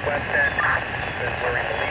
West 10, that's where we